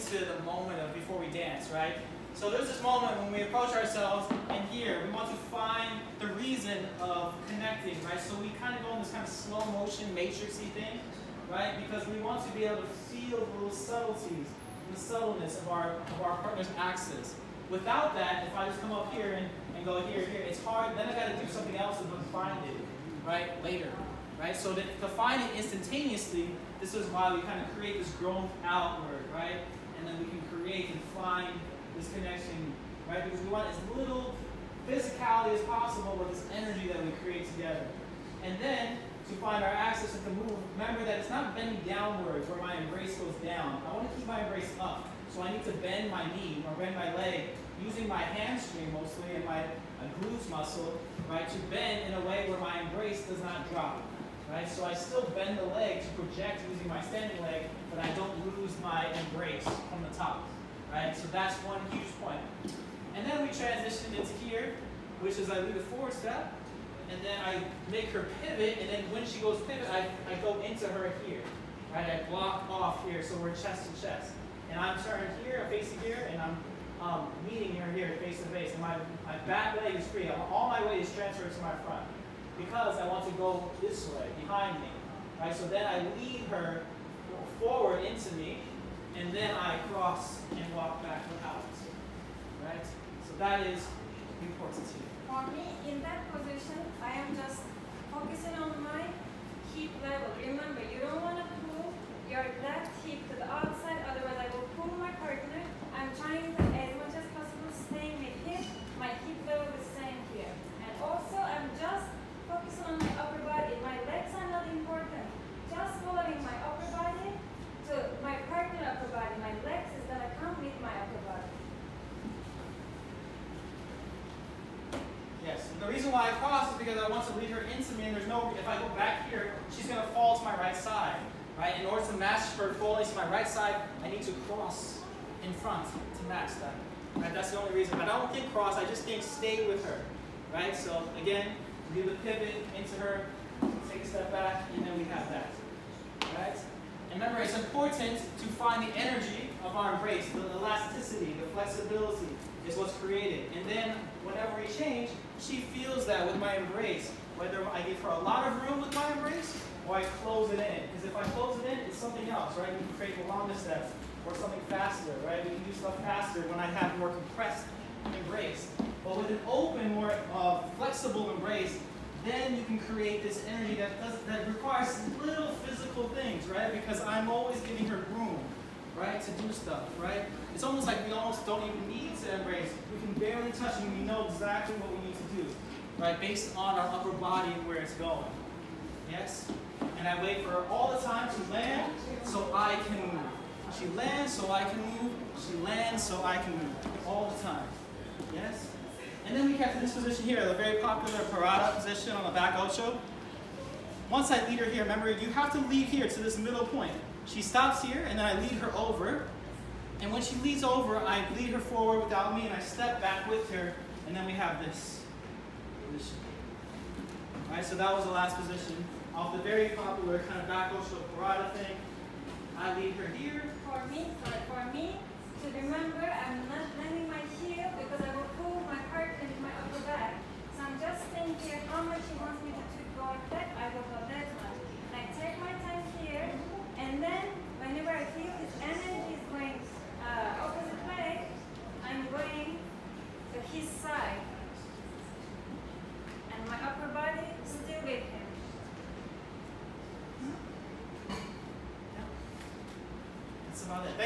into the moment of before we dance, right? So there's this moment when we approach ourselves, and here we want to find the reason of connecting, right? So we kind of go in this kind of slow motion matrixy thing, right? Because we want to be able to feel the little subtleties and the subtleness of our of our partner's axis. Without that, if I just come up here and, and go here, here, it's hard. Then I got to do something else to find it, right? Later, right? So to find it instantaneously, this is why we kind of create this growth outward, right? And then we can create and find this connection, right? Because we want as little physicality as possible with this energy that we create together. And then to find our axis and the move, remember that it's not bending downwards where my embrace goes down. I want to keep my embrace up. So I need to bend my knee or bend my leg using my hamstring mostly and my glutes muscle, right, to bend in a way where my embrace does not drop. Right? So I still bend the leg to project using my standing leg, but I don't lose my embrace from the top. Right? So that's one huge point. And then we transition into here, which is I lead a forward step, and then I make her pivot, and then when she goes pivot, I, I go into her here. Right? I block off here, so we're chest to chest. And I'm turned here, I'm facing here, and I'm um, meeting her here face to face. And my, my back leg is free. All my weight is transferred to my front because I want to go this way, behind me. Right? So then I lead her forward into me, and then I cross and walk back out. Right? So that is important to here. For me, in that position, I am just focusing on my hip level. Remember, you don't want to pull your left hip to the outside, otherwise I will pull my partner. I'm trying to, as much as possible, staying with him. My hip level is staying here. And also, I'm just focusing on my upper body. My legs are not important. Just following my upper body to my partner upper body. My legs is gonna come with my upper body. Yes. And the reason why I cross is because I want to lead her into me, and there's no. If I go back here, she's going to fall to my right side. Right. In order to match her falling to my right side, I need to cross in front to match that. Right. That's the only reason. But I don't think cross. I just think stay with her. Right. So again, do the pivot into her, take a step back, and then we have that. Right. And remember, it's important to find the energy of our embrace, the elasticity, the flexibility is what's created. And then whenever we change, she feels that with my embrace, whether I give her a lot of room with my embrace or I close it in. Because if I close it in, it's something else, right? We can create longest steps or something faster, right? We can do stuff faster when I have more compressed embrace. But with an open, more uh, flexible embrace, then you can create this energy that does that requires little physical things, right? Because I'm always giving her room, right, to do stuff, right? It's almost like we almost don't even need to embrace. Barely touch and we know exactly what we need to do, right? Based on our upper body and where it's going. Yes? And I wait for her all the time to land so I can move. She lands so I can move. She lands so I can move. All the time. Yes? And then we get to this position here, the very popular parada position on the back ocho. Once I lead her here, remember, you have to lead here to this middle point. She stops here, and then I lead her over. And when she leads over, I lead her forward without me, and I step back with her, and then we have this position. All right, so that was the last position. Off the very popular kind of back ocho parada thing, I lead her here. For me, sorry, for me, to remember, I'm not landing my heel because I will pull my heart into my upper back. So I'm just staying here. How much he wants me to, to go that, I will go that much. And I take my time here, and then whenever I feel his energy is going uh, opposite way, I'm going to his side. And my upper body still with him. That's about it. Thank